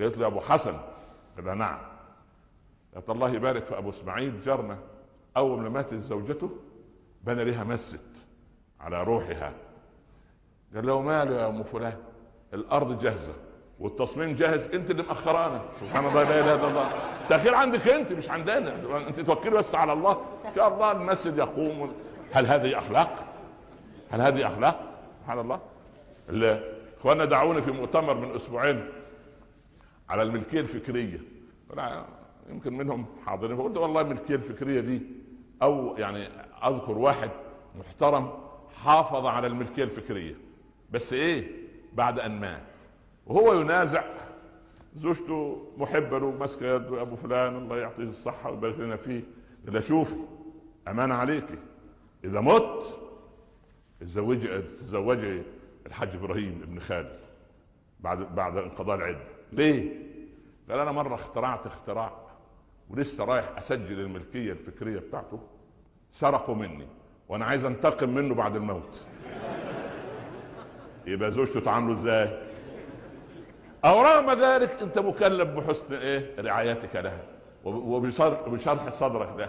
قالت له أبو حسن. قال نعم. قالت الله يبارك في أبو إسماعيل جارنا أول ما ماتت زوجته بنى لها مسجد على روحها. قال له ماله يا أم فلان؟ الأرض جاهزة والتصميم جاهز أنت اللي مأخرانا. سبحان الله لا إله إلا الله. تأخير عندك أنت مش عندنا. أنت توكلي بس على الله. إن شاء الله المسجد يقوم. هل هذه أخلاق؟ هل هذه أخلاق؟ سبحان الله. إخواننا دعوني في مؤتمر من أسبوعين. على الملكية الفكرية. يمكن منهم حاضرين. فقلت والله الملكية الفكرية دي أو يعني أذكر واحد محترم حافظ على الملكية الفكرية. بس إيه؟ بعد أن مات. وهو ينازع. زوجته محبة له ماسكه يد ابو فلان الله يعطيه الصحة ويبارك لنا فيه. قال شوفي امانه عليكي إذا مت تزوجي تزوجي الحاج إبراهيم ابن خالي بعد بعد انقضاء العدة ليه؟ قال أنا مرة اخترعت اختراع ولسه رايح أسجل الملكية الفكرية بتاعته سرقوا مني وأنا عايز أنتقم منه بعد الموت يبقى زوجته تعامله إزاي؟ أو رغم ذلك أنت مكلف بحسن إيه؟ رعايتك لها وبشرح صدرك له